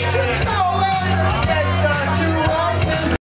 Jesus man.